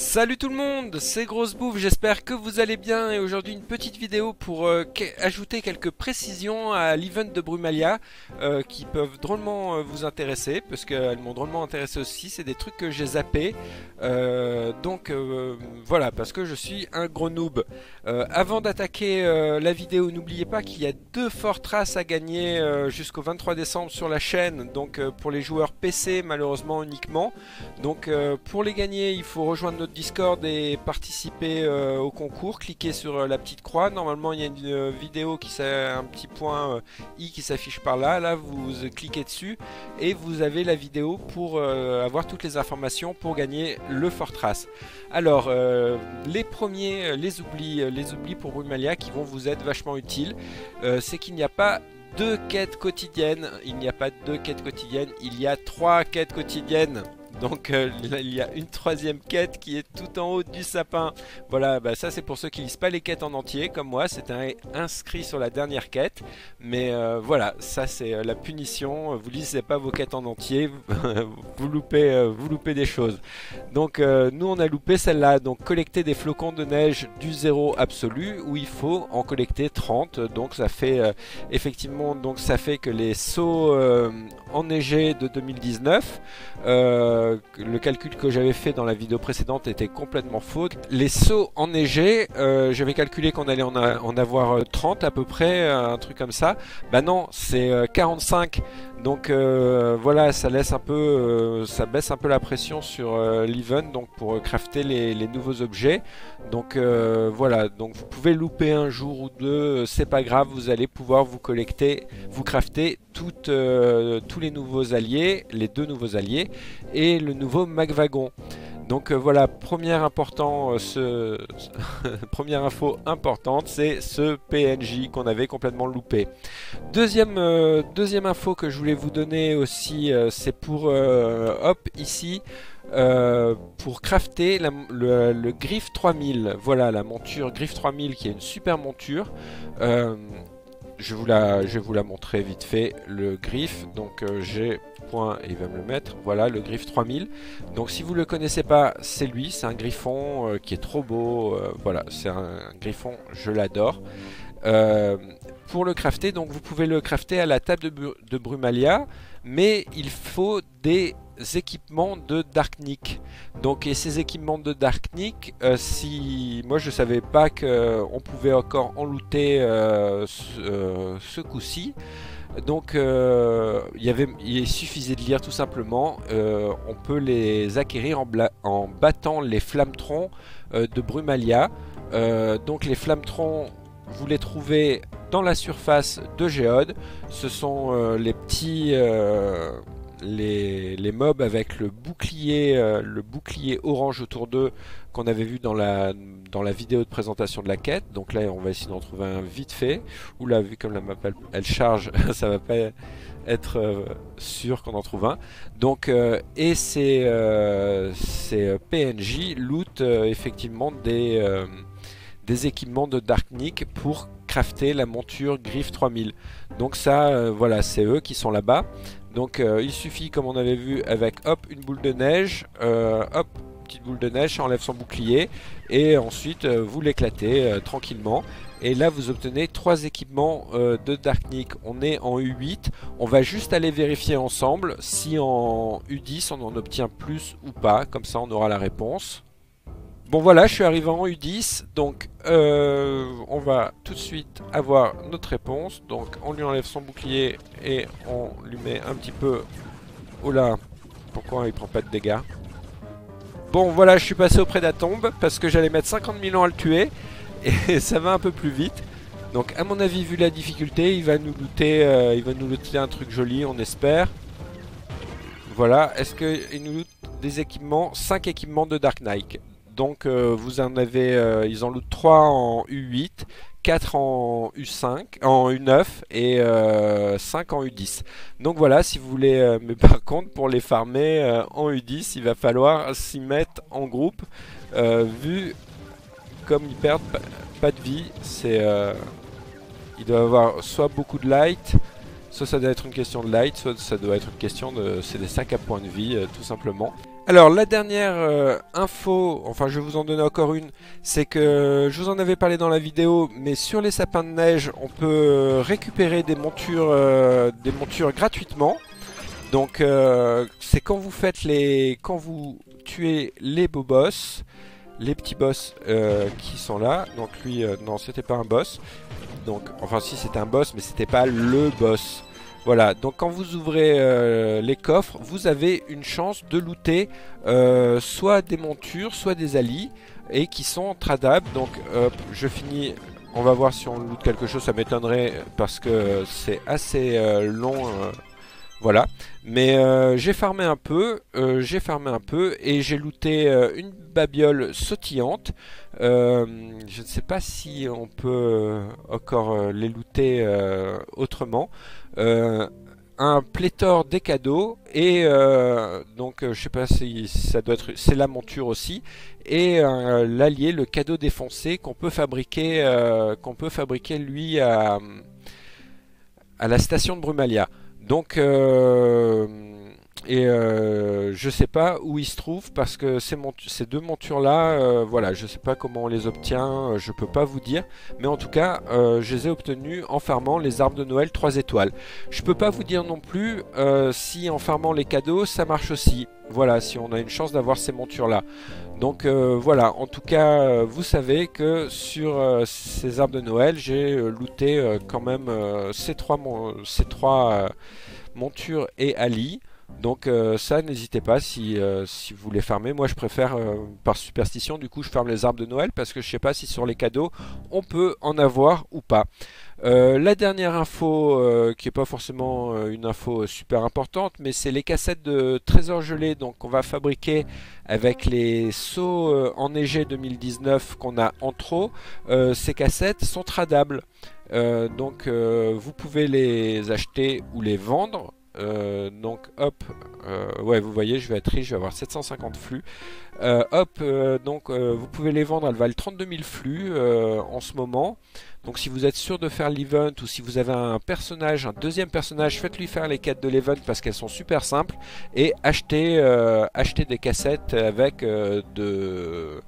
Salut tout le monde, c'est Grosse Bouffe, j'espère que vous allez bien et aujourd'hui une petite vidéo pour euh, ajouter quelques précisions à l'event de Brumalia euh, qui peuvent drôlement euh, vous intéresser parce qu'elles m'ont drôlement intéressé aussi, c'est des trucs que j'ai zappé donc voilà parce que je suis un gros noob. avant d'attaquer la vidéo n'oubliez pas qu'il y a deux traces à gagner jusqu'au 23 décembre sur la chaîne. Donc pour les joueurs PC malheureusement uniquement. Donc pour les gagner il faut rejoindre notre Discord et participer euh, au concours, cliquez sur euh, la petite croix. Normalement, il y a une euh, vidéo qui un petit point i qui s'affiche par là. Là, vous cliquez dessus et vous avez la vidéo pour avoir toutes les informations pour gagner le Fortras. Alors, les premiers, les oublis, les oublis pour Brumalia qui vont vous être vachement utiles, c'est qu'il n'y a pas deux quêtes quotidiennes. Il n'y a pas deux quêtes quotidiennes, il y a trois quêtes quotidiennes. Donc euh, il y a une troisième quête qui est tout en haut du sapin. Voilà, bah, ça c'est pour ceux qui lisent pas les quêtes en entier, comme moi, c'est inscrit sur la dernière quête. Mais euh, voilà, ça c'est euh, la punition. Vous lisez pas vos quêtes en entier, vous loupez, vous loupez des choses. Donc nous on a loupé celle-là, donc collecter des flocons de neige du zéro absolu, où il faut en collecter 30. Donc ça fait effectivement, donc ça fait que les sauts enneigés de 2019 euh, le calcul que j'avais fait dans la vidéo précédente était complètement faux. Les sauts enneigés, euh, j'avais calculé qu'on allait en, avoir 30 à peu près, un truc comme ça. Bah non, c'est 45. Donc euh, voilà, ça laisse un peu, ça baisse un peu la pression sur l'event, donc pour crafter les, nouveaux objets. Donc voilà, donc vous pouvez louper un jour ou deux, c'est pas grave, vous allez pouvoir vous collecter, vous crafter tous les nouveaux alliés, les deux nouveaux alliés et le nouveau MacWagon. Donc euh, voilà, première, important, euh, première info importante, c'est ce PNJ qu'on avait complètement loupé. Deuxième, euh, deuxième info que je voulais vous donner aussi, c'est pour, hop, ici, pour crafter le, le, Griff 3000. Voilà, la monture Griff 3000 qui est une super monture. je, vous la, je vais vous la montrer vite fait, le Griff. Donc j'ai et il va me le mettre. Voilà, le Griff 3000. Donc si vous le connaissez pas, c'est lui. C'est un griffon euh, qui est trop beau. Euh, voilà, c'est un, griffon, je l'adore. Euh, pour le crafter, donc vous pouvez le crafter à la table de, Brumalia, mais il faut des équipements de Darknik. Donc et ces équipements de Darknik, si moi je savais pas qu'on pouvait encore en looter ce, ce coup-ci. Donc euh, il, suffisait de lire tout simplement. Euh, on peut les acquérir en, battant les flammetrons euh, de Brumalia. donc les flammetrons, vous les trouvez dans la surface de Géode. Ce sont les petits... Les, mobs avec le bouclier, le bouclier orange autour d'eux qu'on avait vu dans la, dans la vidéo de présentation de la quête. Donc là, on va essayer d'en trouver un vite fait. Ou là, vu comme la map elle, charge, ça va pas être euh, sûr qu'on en trouve un. Donc, euh, et ces, euh, ces PNJ loot effectivement des, des équipements de Darknik pour crafter la monture Griff 3000. Donc ça, voilà, c'est eux qui sont là-bas. Donc il suffit, comme on avait vu, avec hop, une boule de neige, hop, petite boule de neige, ça enlève son bouclier et ensuite euh, vous l'éclatez euh, tranquillement. Et là vous obtenez trois équipements euh, de Darknik. On est en U8, on va juste aller vérifier ensemble si en U10 on en obtient plus ou pas, comme ça on aura la réponse. Bon voilà, je suis arrivé en U10, donc on va tout de suite avoir notre réponse. Donc on lui enlève son bouclier et on lui met un petit peu... Oh là, pourquoi il prend pas de dégâts? Bon voilà je suis passé auprès de la tombe parce que j'allais mettre 50 000 ans à le tuer et ça va un peu plus vite. Donc à mon avis vu la difficulté il va nous looter, euh, il va nous looter un truc joli on espère. Voilà, est-ce qu'il nous loot des équipements 5 équipements de Dark Knight. Donc euh, vous en avez, euh, ils en lootent 3 en U8 4 en U5, en U9 et 5 euh, en U10. Donc voilà, si vous voulez, mais par contre pour les farmer en U10, il va falloir s'y mettre en groupe, vu comme ils perdent pas de vie, c'est, il doit avoir soit beaucoup de light, Soit ça doit être une question de light, soit ça doit être une question de... C'est des sacs à points de vie, tout simplement. Alors la dernière info, enfin je vais vous en donner encore une, c'est que je vous en avais parlé dans la vidéo, mais sur les sapins de neige, on peut récupérer des montures, des montures gratuitement. Donc c'est quand vous faites les, quand vous tuez les beaux boss, les petits boss euh, qui sont là. Donc lui, euh, non, c'était pas un boss. Donc, enfin si c'était un boss, mais c'était pas le boss. Voilà, donc quand vous ouvrez euh, les coffres, vous avez une chance de looter soit des montures, soit des alliés, et qui sont tradables. Donc je finis, on va voir si on loot quelque chose, ça m'étonnerait parce que c'est assez long voilà, mais euh, j'ai farmé un peu, euh, j'ai farmé un peu et j'ai looté euh, une babiole sautillante. je ne sais pas si on peut encore les looter autrement. un pléthore des cadeaux et donc je sais pas si ça doit être c'est la monture aussi et l'allié le cadeau défoncé qu'on peut fabriquer qu'on peut fabriquer lui à la station de Brumalia. Donc, euh, et euh, je sais pas où ils se trouvent parce que ces, deux montures là, euh, voilà, je sais pas comment on les obtient, je peux pas vous dire, mais en tout cas, je les ai obtenus en farmant les arbres de Noël 3 étoiles. Je peux pas vous dire non plus si en farmant les cadeaux ça marche aussi. Voilà, si on a une chance d'avoir ces montures là. Donc voilà, en tout cas, vous savez que sur ces arbres de Noël, j'ai looté quand même ces trois, ces trois monture et Ali. Donc euh, ça, n'hésitez pas si, euh, vous voulez farmer. Moi, je préfère, euh, par superstition, du coup, je ferme les arbres de Noël parce que je sais pas si sur les cadeaux, on peut en avoir ou pas. la dernière info, qui est pas forcément une info super importante, mais c'est les cassettes de trésors gelés. Donc, on va fabriquer avec les sauts enneigés 2019 qu'on a en trop. ces cassettes sont tradables. Donc vous pouvez les acheter ou les vendre. Euh, donc hop, ouais vous voyez je vais être riche, je vais avoir 750 flux. hop, donc vous pouvez les vendre, elles valent 32 000 flux en ce moment. Donc si vous êtes sûr de faire l'event ou si vous avez un personnage, un deuxième personnage, faites-lui faire les quêtes de l'event parce qu'elles sont super simples. Et achetez, des cassettes avec de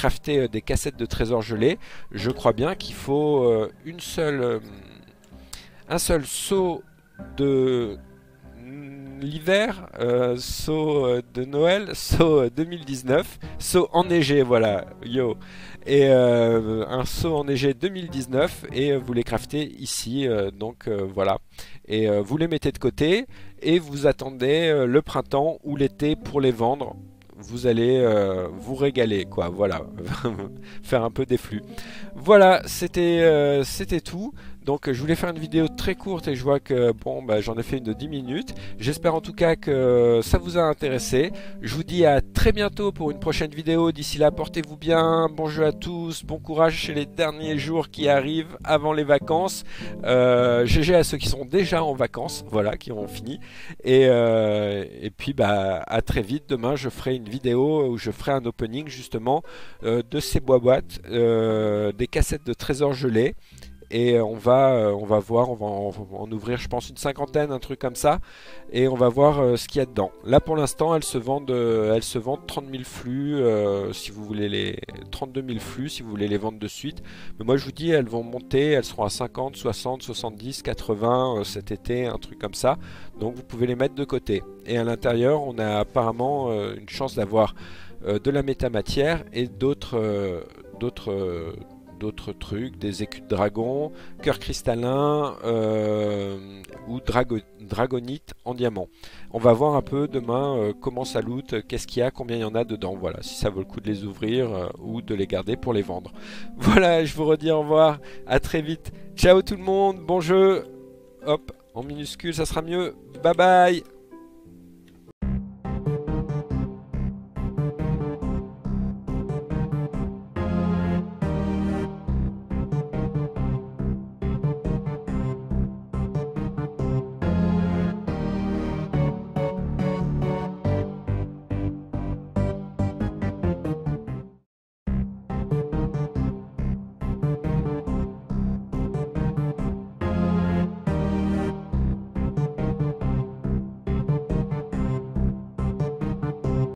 crafter euh, des cassettes de trésors gelés, je crois bien qu'il faut euh, une seule, euh, un seul saut de l'hiver, saut de Noël, saut 2019, saut enneigé, voilà, yo, et un saut enneigé 2019, et vous les craftez ici, donc voilà, et vous les mettez de côté, et vous attendez le printemps ou l'été pour les vendre vous allez euh, vous régaler quoi voilà faire un peu des flux voilà c'était euh, c'était tout donc je voulais faire une vidéo très courte et je vois que bon bah, j'en ai fait une de 10 minutes. J'espère en tout cas que ça vous a intéressé. Je vous dis à très bientôt pour une prochaine vidéo. D'ici là portez-vous bien. Bon jeu à tous. Bon courage chez les derniers jours qui arrivent avant les vacances. Euh, GG à ceux qui sont déjà en vacances. Voilà qui ont fini. Et, euh, et puis bah à très vite. Demain je ferai une vidéo où je ferai un opening justement euh, de ces bois boîtes. Euh, des cassettes de trésors gelés et on va, euh, on va voir, on va en, ouvrir je pense une cinquantaine, un truc comme ça, et on va voir euh, ce qu'il y a dedans. Là pour l'instant elles se vendent, euh, elles se vendent 30 000 flux, si vous voulez les 32 000 flux, si vous voulez les vendre de suite. Mais moi je vous dis elles vont monter, elles seront à 50, 60, 70, 80 cet été, un truc comme ça. Donc vous pouvez les mettre de côté. Et à l'intérieur on a apparemment une chance d'avoir de la métamatière et d'autres d'autres d'autres trucs, des écus de dragon, cœur cristallin euh, ou dragonite en diamant. On va voir un peu demain euh, comment ça loot, qu'est-ce qu'il y a, combien il y en a dedans, voilà, si ça vaut le coup de les ouvrir euh, ou de les garder pour les vendre. Voilà, je vous redis au revoir, à très vite, ciao tout le monde, bon jeu, hop, en minuscule ça sera mieux, bye bye